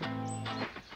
うん。